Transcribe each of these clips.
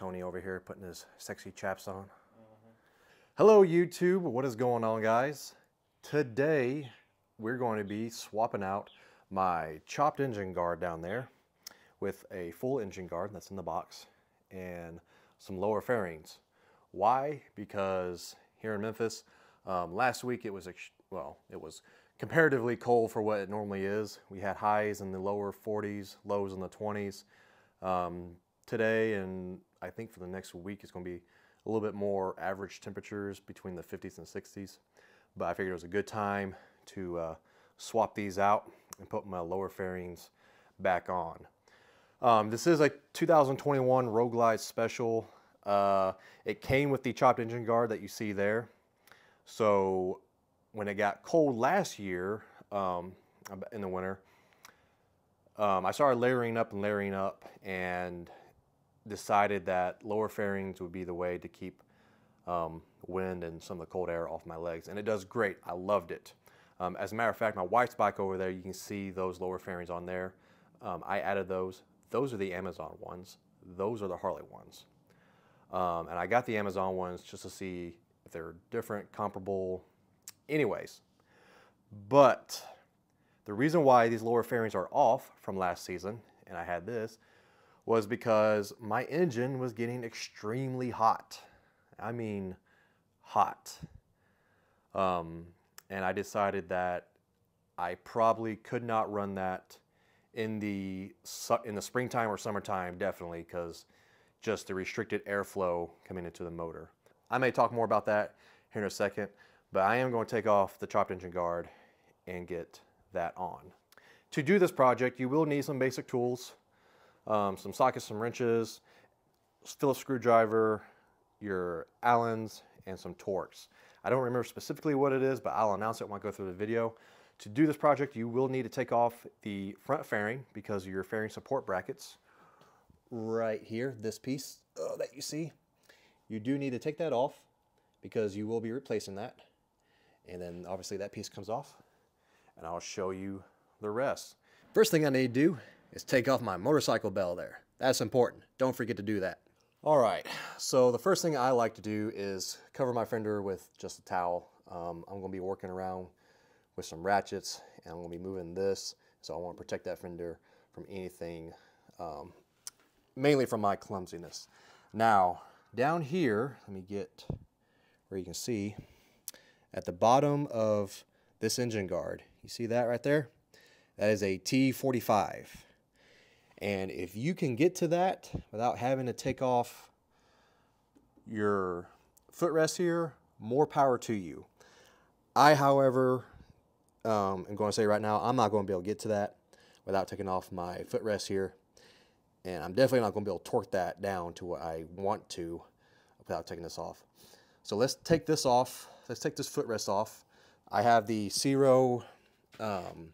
Tony over here putting his sexy chaps on. Hello YouTube, what is going on guys? Today we're going to be swapping out my chopped engine guard down there with a full engine guard that's in the box and some lower fairings. Why? Because here in Memphis, um, last week it was, well, it was comparatively cold for what it normally is. We had highs in the lower 40s, lows in the 20s. Um, today and I think for the next week it's going to be a little bit more average temperatures between the 50s and 60s. But I figured it was a good time to uh, swap these out and put my lower fairings back on. Um, this is a 2021 Road Glide Special. Uh, it came with the chopped engine guard that you see there. So when it got cold last year um, in the winter, um, I started layering up and layering up and decided that lower fairings would be the way to keep um, wind and some of the cold air off my legs. And it does great. I loved it. Um, as a matter of fact, my wife's bike over there, you can see those lower fairings on there. Um, I added those. Those are the Amazon ones. Those are the Harley ones. Um, and I got the Amazon ones just to see if they're different, comparable, anyways. But the reason why these lower fairings are off from last season, and I had this, was because my engine was getting extremely hot. I mean, hot. Um, and I decided that I probably could not run that in the in the springtime or summertime, definitely, because just the restricted airflow coming into the motor. I may talk more about that here in a second, but I am going to take off the chopped engine guard and get that on. To do this project, you will need some basic tools, um, some sockets, some wrenches, Phillips screwdriver, your Allens, and some Torx. I don't remember specifically what it is, but I'll announce it when I go through the video. To do this project, you will need to take off the front fairing because your fairing support brackets right here, this piece uh, that you see. You do need to take that off because you will be replacing that. And then obviously that piece comes off and I'll show you the rest. First thing I need to do is take off my motorcycle bell there. That's important. Don't forget to do that. All right, so the first thing I like to do is cover my fender with just a towel. Um, I'm gonna be working around with some ratchets and I'm gonna be moving this. So I wanna protect that fender from anything, um, mainly from my clumsiness. Now, down here, let me get where you can see, at the bottom of this engine guard, you see that right there? That is a T45. And if you can get to that without having to take off your footrest here, more power to you. I, however, um, am going to say right now, I'm not going to be able to get to that without taking off my footrest here. And I'm definitely not going to be able to torque that down to what I want to without taking this off. So let's take this off. Let's take this footrest off. I have the Ciro um,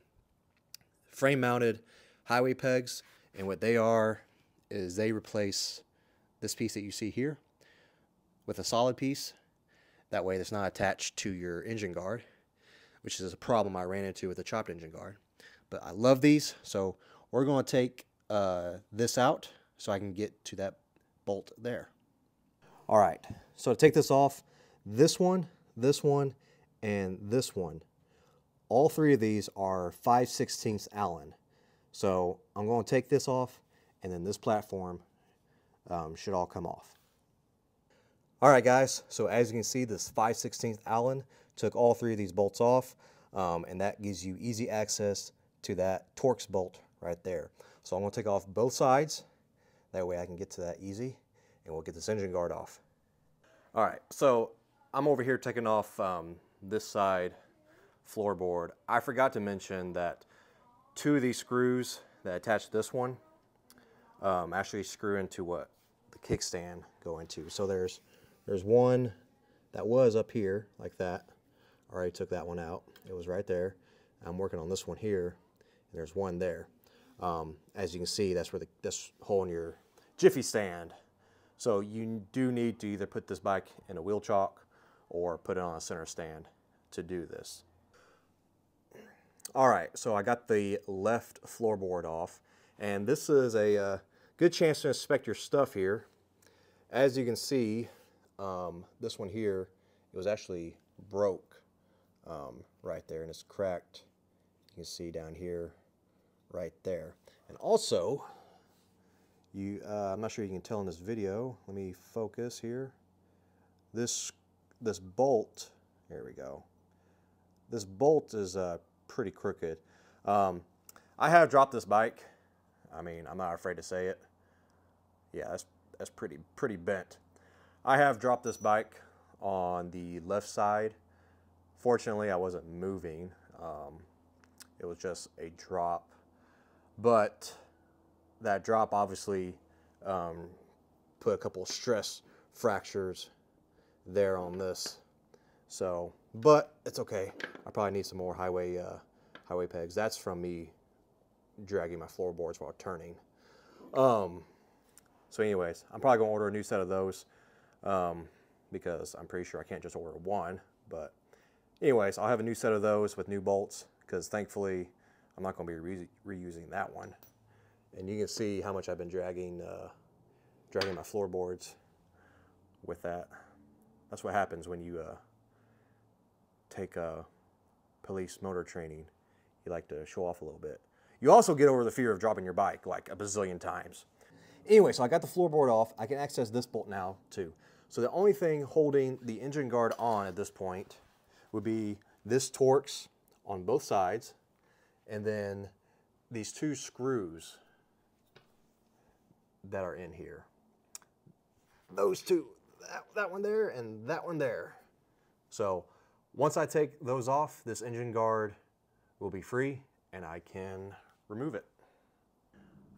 frame mounted highway pegs. And what they are is they replace this piece that you see here with a solid piece. That way it's not attached to your engine guard, which is a problem I ran into with the chopped engine guard. But I love these, so we're going to take uh, this out so I can get to that bolt there. All right, so to take this off, this one, this one, and this one, all three of these are 5 16 Allen. So I'm going to take this off and then this platform um, should all come off. All right guys, so as you can see this 5 16 Allen took all three of these bolts off um, and that gives you easy access to that Torx bolt right there. So I'm going to take off both sides, that way I can get to that easy and we'll get this engine guard off. All right, so I'm over here taking off um, this side floorboard. I forgot to mention that two of these screws that attach this one um, actually screw into what the kickstand go into. So there's there's one that was up here like that. I already took that one out. It was right there. I'm working on this one here. And there's one there. Um, as you can see, that's where the this hole in your jiffy stand. So you do need to either put this bike in a wheel chock or put it on a center stand to do this. All right, so I got the left floorboard off, and this is a uh, good chance to inspect your stuff here. as you can see, um, this one here, it was actually broke um, right there and it's cracked. You can see down here, right there. And also, you, uh, I'm not sure you can tell in this video. Let me focus here. This, this bolt, here we go. This bolt is uh, pretty crooked. Um, I have dropped this bike. I mean, I'm not afraid to say it. Yeah, that's, that's pretty, pretty bent. I have dropped this bike on the left side. Fortunately, I wasn't moving. Um, it was just a drop. But that drop obviously um, put a couple stress fractures there on this. So, but it's okay. I probably need some more highway uh, highway pegs. That's from me dragging my floorboards while turning. Um, so anyways, I'm probably gonna order a new set of those um, because I'm pretty sure I can't just order one. But anyways, I'll have a new set of those with new bolts because thankfully I'm not gonna be re reusing that one. And you can see how much I've been dragging, uh, dragging my floorboards with that. That's what happens when you uh, take a police motor training. You like to show off a little bit. You also get over the fear of dropping your bike like a bazillion times. Anyway, so I got the floorboard off. I can access this bolt now too. So the only thing holding the engine guard on at this point would be this Torx on both sides and then these two screws that are in here. Those two, that, that one there and that one there. So once I take those off, this engine guard will be free and I can remove it.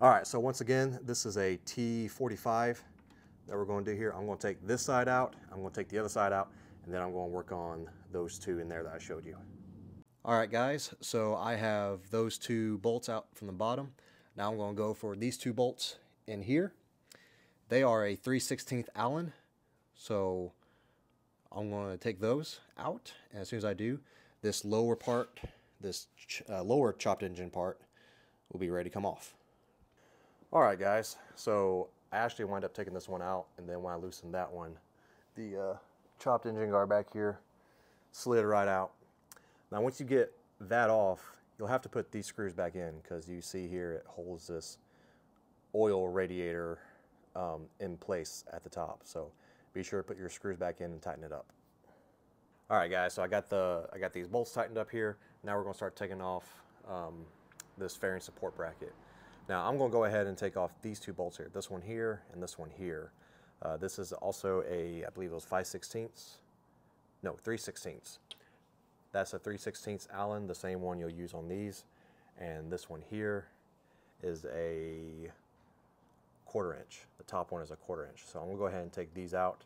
All right, so once again, this is a T45 that we're going to do here. I'm going to take this side out, I'm going to take the other side out, and then I'm going to work on those two in there that I showed you. All right, guys, so I have those two bolts out from the bottom. Now I'm going to go for these two bolts in here. They are a 3 16th Allen, so I'm going to take those out, and as soon as I do, this lower part, this ch uh, lower chopped engine part, will be ready to come off. All right, guys, so I actually wind up taking this one out, and then when I loosened that one, the uh, chopped engine guard back here slid right out. Now, once you get that off, you'll have to put these screws back in because you see here it holds this oil radiator um, in place at the top. So be sure to put your screws back in and tighten it up. All right, guys, so I got the I got these bolts tightened up here. Now we're gonna start taking off um, this fairing support bracket. Now I'm gonna go ahead and take off these two bolts here, this one here and this one here. Uh, this is also a, I believe it was 5 16ths, no, 3 16ths. That's a 3 16ths Allen, the same one you'll use on these. And this one here is a quarter inch. The top one is a quarter inch. So I'm gonna go ahead and take these out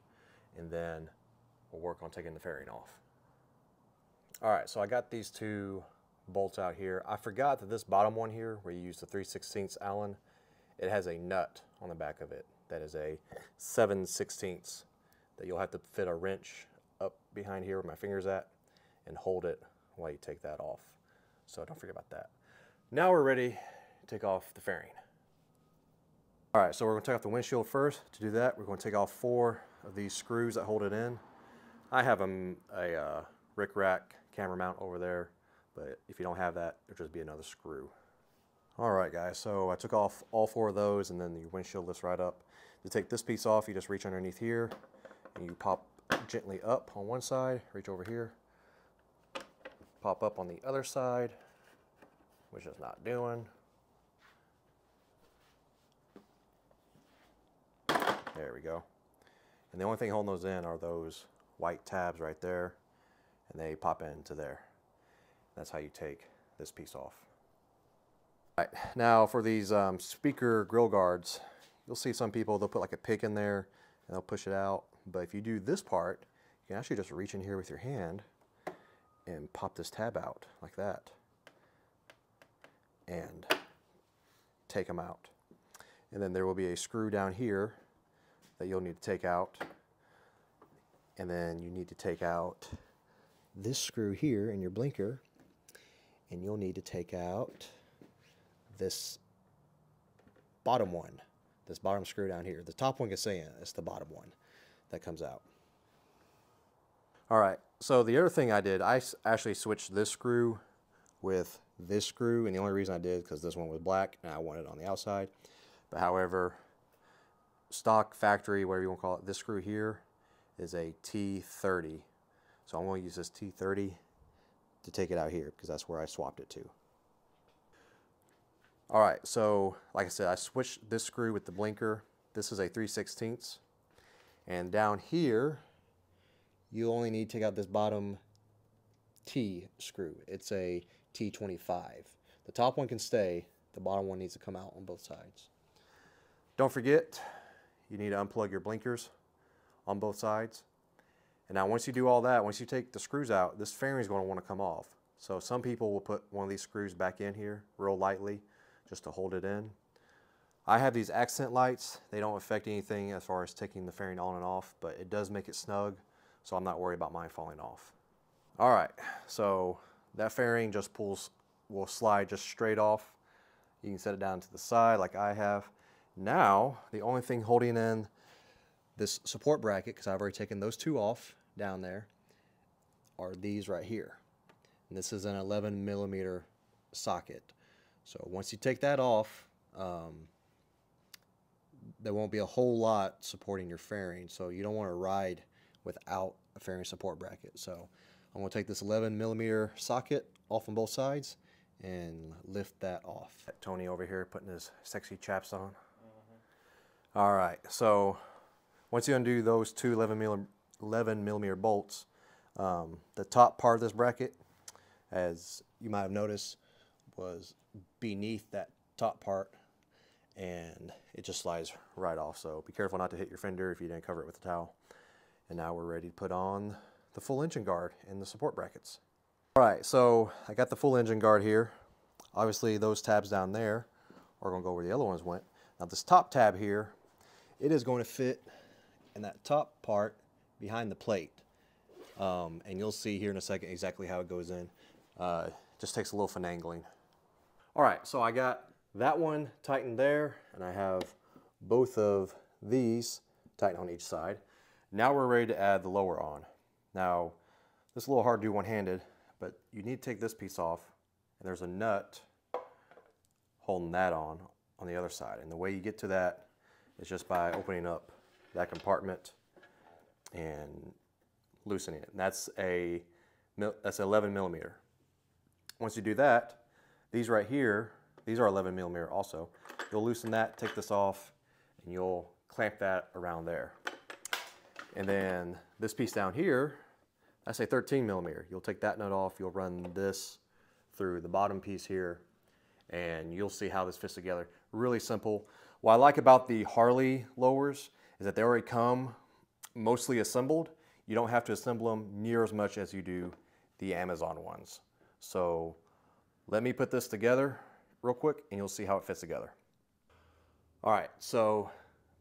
and then we'll work on taking the fairing off. All right, so I got these two bolts out here. I forgot that this bottom one here, where you use the 3 16 Allen, it has a nut on the back of it that is a 7 16 that you'll have to fit a wrench up behind here where my finger's at and hold it while you take that off. So don't forget about that. Now we're ready to take off the fairing. All right, so we're gonna take off the windshield first. To do that, we're gonna take off four of these screws that hold it in. I have a, a uh, Rick Rack camera mount over there, but if you don't have that, it'll just be another screw. All right, guys, so I took off all four of those and then the windshield lifts right up. To take this piece off, you just reach underneath here and you pop gently up on one side, reach over here, pop up on the other side, which is not doing. There we go. And the only thing holding those in are those white tabs right there, and they pop into there. That's how you take this piece off. All right, now for these um, speaker grill guards, you'll see some people, they'll put like a pick in there and they'll push it out. But if you do this part, you can actually just reach in here with your hand and pop this tab out like that and take them out. And then there will be a screw down here that you'll need to take out. And then you need to take out this screw here in your blinker. And you'll need to take out this bottom one this bottom screw down here. The top one can stay in. It's the bottom one that comes out. All right, so the other thing I did, I actually switched this screw with this screw, and the only reason I did because this one was black and I wanted it on the outside. But however, stock factory, whatever you want to call it, this screw here is a T30. So I'm going to use this T30 to take it out here because that's where I swapped it to. All right, so like I said, I switched this screw with the blinker. This is a 3 16 And down here, you only need to take out this bottom T screw. It's a T25. The top one can stay, the bottom one needs to come out on both sides. Don't forget, you need to unplug your blinkers on both sides. And now once you do all that, once you take the screws out, this fairing is going to want to come off. So some people will put one of these screws back in here real lightly just to hold it in. I have these accent lights. They don't affect anything as far as taking the fairing on and off, but it does make it snug, so I'm not worried about mine falling off. All right, so that fairing just pulls, will slide just straight off. You can set it down to the side like I have. Now, the only thing holding in this support bracket, because I've already taken those two off down there, are these right here. And this is an 11 millimeter socket. So once you take that off, um, there won't be a whole lot supporting your fairing. So you don't want to ride without a fairing support bracket. So I'm going to take this 11 millimeter socket off on both sides and lift that off. Tony over here putting his sexy chaps on. All right, so once you undo those two 11 millimeter, 11 millimeter bolts, um, the top part of this bracket, as you might have noticed, was beneath that top part and it just slides right off. So be careful not to hit your fender if you didn't cover it with a towel. And now we're ready to put on the full engine guard and the support brackets. All right, so I got the full engine guard here. Obviously those tabs down there are gonna go where the other ones went. Now this top tab here, it is going to fit in that top part behind the plate. Um, and you'll see here in a second exactly how it goes in. Uh, just takes a little finagling. All right, so I got that one tightened there, and I have both of these tightened on each side. Now we're ready to add the lower on. Now, this is a little hard to do one-handed, but you need to take this piece off, and there's a nut holding that on on the other side. And the way you get to that is just by opening up that compartment and loosening it. And that's a that's 11 millimeter. Once you do that, these right here, these are 11 millimeter also. You'll loosen that, take this off, and you'll clamp that around there. And then this piece down here, that's a 13 millimeter. You'll take that nut off, you'll run this through the bottom piece here, and you'll see how this fits together. Really simple. What I like about the Harley lowers is that they already come mostly assembled. You don't have to assemble them near as much as you do the Amazon ones. So let me put this together real quick and you'll see how it fits together. All right, so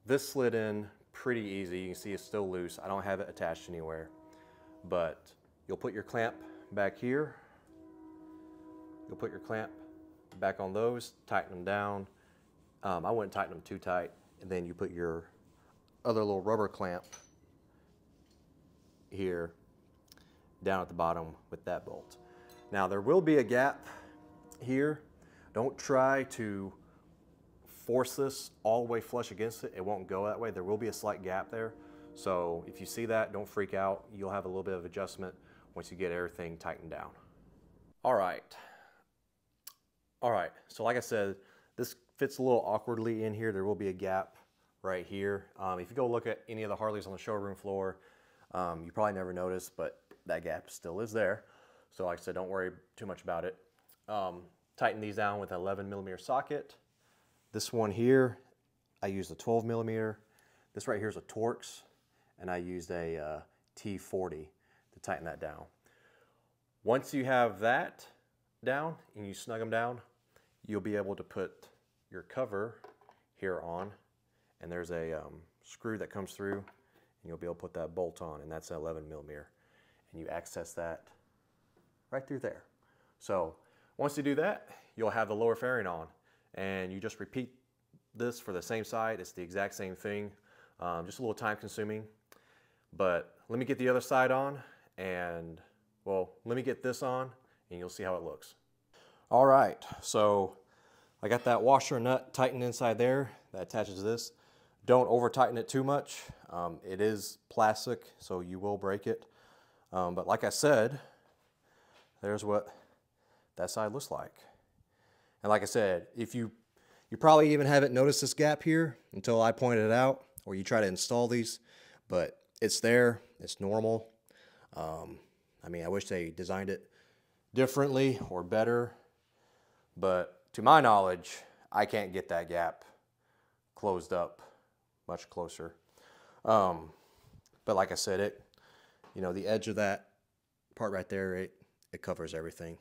this slid in pretty easy. You can see it's still loose. I don't have it attached anywhere, but you'll put your clamp back here. You'll put your clamp back on those, tighten them down. Um, I wouldn't tighten them too tight. And then you put your other little rubber clamp here down at the bottom with that bolt. Now there will be a gap here. Don't try to force this all the way flush against it. It won't go that way. There will be a slight gap there. So if you see that, don't freak out. You'll have a little bit of adjustment once you get everything tightened down. All right. All right, so like I said, this fits a little awkwardly in here. There will be a gap right here. Um, if you go look at any of the Harleys on the showroom floor, um, you probably never noticed, but that gap still is there. So like I said, don't worry too much about it. Um, tighten these down with an 11 millimeter socket. This one here, I used a 12 millimeter. This right here is a Torx, and I used a uh, T40 to tighten that down. Once you have that down and you snug them down, you'll be able to put your cover here on, and there's a um, screw that comes through, and you'll be able to put that bolt on, and that's an 11 millimeter. And you access that right through there. So once you do that, you'll have the lower fairing on and you just repeat this for the same side. It's the exact same thing, um, just a little time consuming. But let me get the other side on and well, let me get this on and you'll see how it looks. All right, so I got that washer nut tightened inside there that attaches to this. Don't over tighten it too much. Um, it is plastic, so you will break it. Um, but like I said, there's what that side looks like. And like I said, if you, you probably even haven't noticed this gap here until I pointed it out or you try to install these, but it's there, it's normal. Um, I mean, I wish they designed it differently or better, but to my knowledge, I can't get that gap closed up much closer. Um, but like I said, it, you know, the edge of that part right there, it, it covers everything.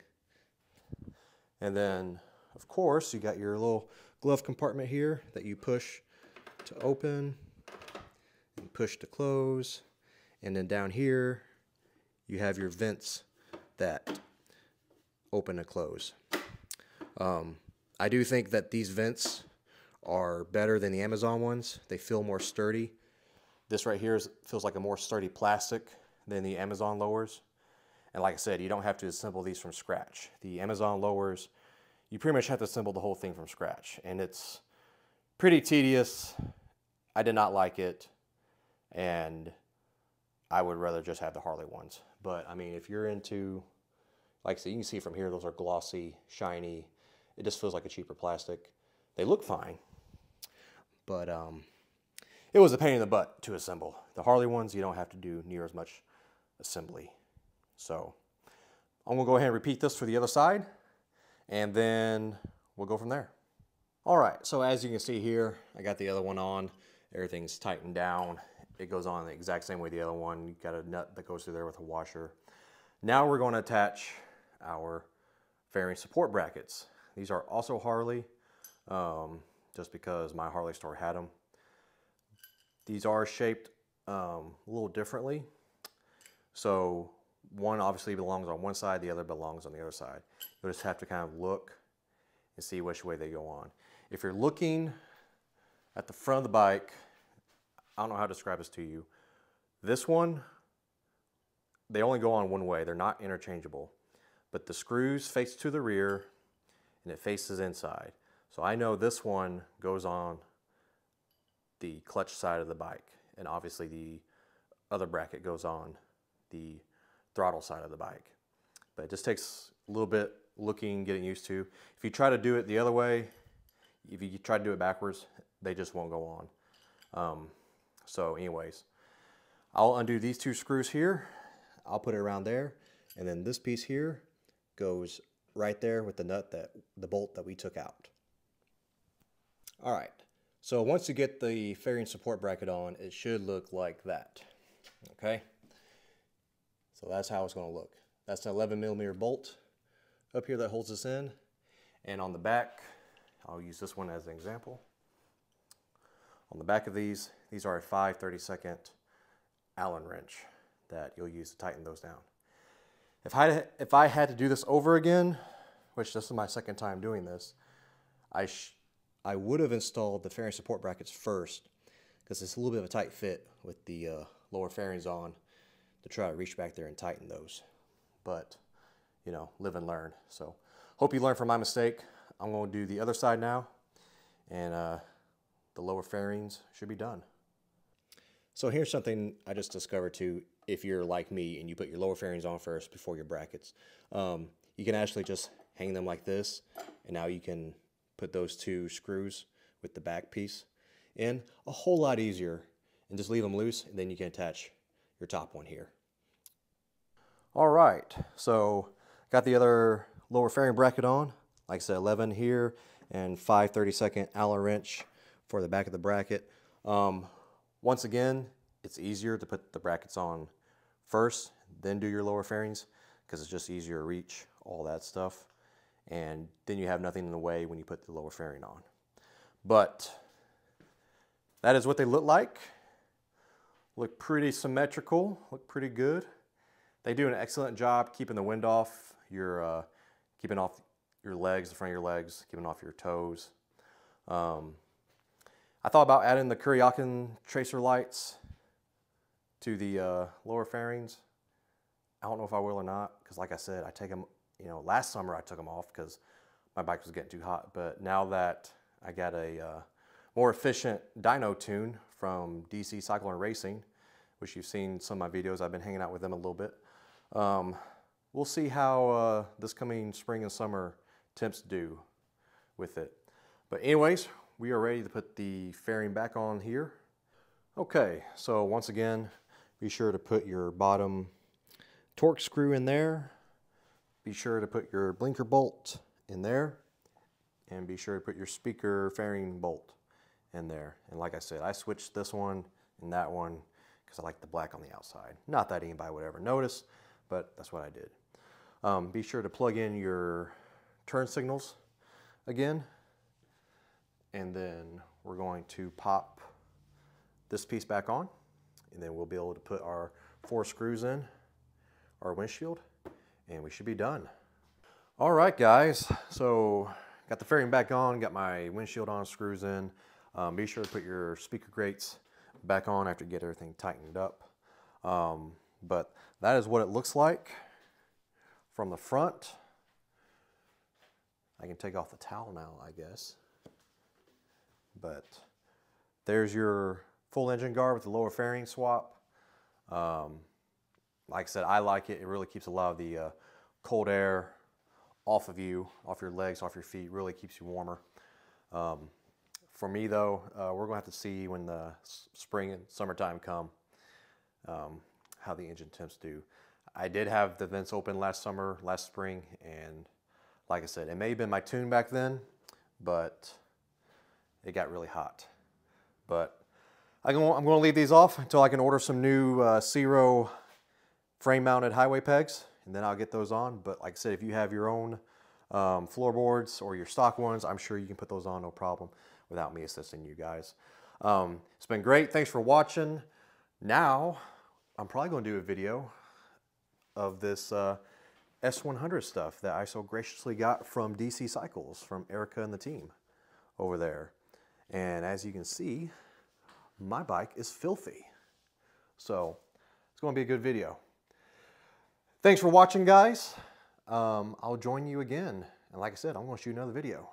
And then, of course, you got your little glove compartment here that you push to open and push to close. And then down here, you have your vents that open and close. Um, I do think that these vents are better than the Amazon ones. They feel more sturdy. This right here is, feels like a more sturdy plastic than the Amazon lowers. And like I said, you don't have to assemble these from scratch. The Amazon lowers, you pretty much have to assemble the whole thing from scratch. And it's pretty tedious. I did not like it. And I would rather just have the Harley ones. But I mean, if you're into, like I said, you can see from here, those are glossy, shiny. It just feels like a cheaper plastic. They look fine, but um, it was a pain in the butt to assemble. The Harley ones, you don't have to do near as much assembly. So I'm gonna go ahead and repeat this for the other side and then we'll go from there. All right, so as you can see here, I got the other one on. Everything's tightened down. It goes on the exact same way the other one. You got a nut that goes through there with a washer. Now we're going to attach our fairing support brackets. These are also Harley, um, just because my Harley store had them. These are shaped um, a little differently. So one obviously belongs on one side, the other belongs on the other side. You'll just have to kind of look and see which way they go on. If you're looking at the front of the bike, I don't know how to describe this to you. This one, they only go on one way. They're not interchangeable. But the screws face to the rear and it faces inside. So I know this one goes on the clutch side of the bike. And obviously the other bracket goes on the throttle side of the bike. But it just takes a little bit looking, getting used to. If you try to do it the other way, if you try to do it backwards, they just won't go on. Um, so anyways, I'll undo these two screws here. I'll put it around there. And then this piece here goes right there with the nut that the bolt that we took out. All right, so once you get the fairing support bracket on, it should look like that, okay? So that's how it's gonna look. That's an 11 millimeter bolt up here that holds this in. And on the back, I'll use this one as an example. On the back of these, these are a 5 32nd Allen wrench that you'll use to tighten those down. If I, if I had to do this over again, which this is my second time doing this, I, I would have installed the fairing support brackets first because it's a little bit of a tight fit with the uh, lower fairings on to try to reach back there and tighten those. But, you know, live and learn. So hope you learned from my mistake. I'm going to do the other side now and uh, the lower fairings should be done. So here's something I just discovered too, if you're like me and you put your lower fairings on first before your brackets. Um, you can actually just hang them like this, and now you can put those two screws with the back piece in a whole lot easier and just leave them loose, and then you can attach your top one here. All right, so got the other lower fairing bracket on. Like I said, 11 here and 5 32nd Allen wrench for the back of the bracket. Um, once again, it's easier to put the brackets on first, then do your lower fairings because it's just easier to reach all that stuff. And then you have nothing in the way when you put the lower fairing on. But that is what they look like. Look pretty symmetrical, look pretty good. They do an excellent job keeping the wind off your, uh, keeping off your legs, the front of your legs, keeping off your toes. Um, I thought about adding the Kuryakyn tracer lights to the uh, lower fairings. I don't know if I will or not, because like I said, I take them, you know, last summer I took them off because my bike was getting too hot. But now that I got a uh, more efficient dyno tune from DC Cycle and Racing, which you've seen some of my videos, I've been hanging out with them a little bit. Um, we'll see how uh, this coming spring and summer temps do with it. But anyways, we are ready to put the fairing back on here. Okay, so once again, be sure to put your bottom Torx screw in there. Be sure to put your blinker bolt in there. And be sure to put your speaker fairing bolt in there. And like I said, I switched this one and that one because I like the black on the outside. Not that anybody would ever notice, but that's what I did. Um, be sure to plug in your turn signals again. And then we're going to pop this piece back on and then we'll be able to put our four screws in our windshield and we should be done. All right guys, so got the fairing back on, got my windshield on, screws in. Um, be sure to put your speaker grates back on after you get everything tightened up. Um, but that is what it looks like from the front. I can take off the towel now, I guess. But there's your full engine guard with the lower fairing swap. Um, like I said, I like it. It really keeps a lot of the uh, cold air off of you, off your legs, off your feet, really keeps you warmer. Um, for me though, uh, we're gonna have to see when the spring and summertime come, um, how the engine temps do. I did have the vents open last summer, last spring, and like I said, it may have been my tune back then, but it got really hot. But I'm going to leave these off until I can order some new uh, Ciro frame mounted highway pegs and then I'll get those on. But like I said, if you have your own um, floorboards or your stock ones, I'm sure you can put those on no problem without me assisting you guys. Um, it's been great. Thanks for watching. Now, I'm probably going to do a video of this uh, S100 stuff that I so graciously got from DC Cycles, from Erica and the team over there. And as you can see, my bike is filthy. So it's going to be a good video. Thanks for watching, guys. Um, I'll join you again. And like I said, I'm going to shoot another video.